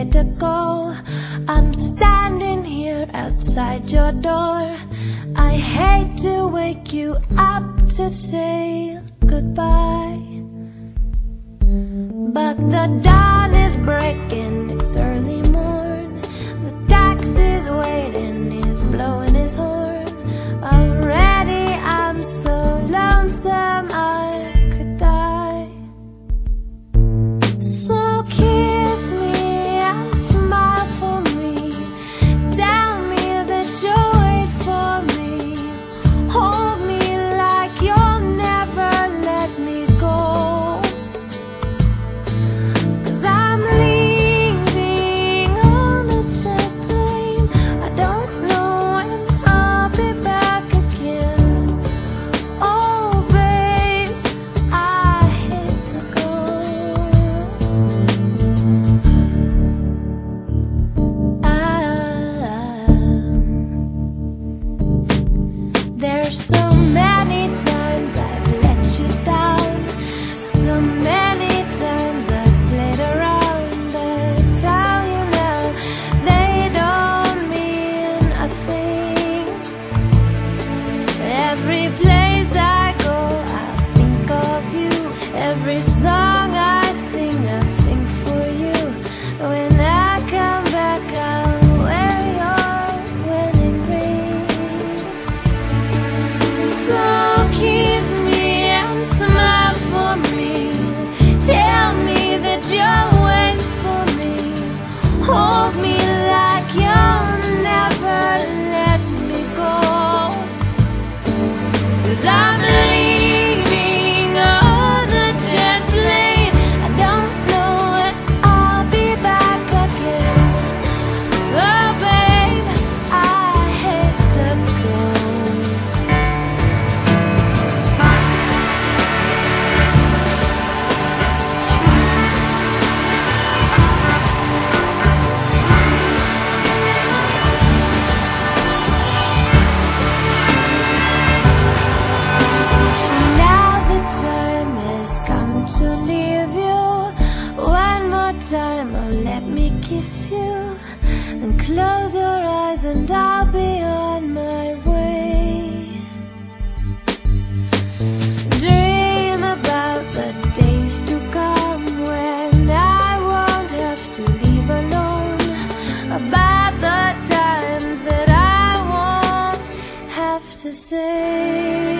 To go, I'm standing here outside your door. I hate to wake you up to say goodbye. But the dawn is breaking every side. time Oh, let me kiss you And close your eyes and I'll be on my way. Dream about the days to come When I won't have to leave alone About the times that I won't have to say.